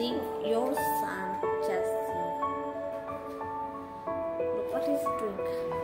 see your son, Jesse. Look what he's doing.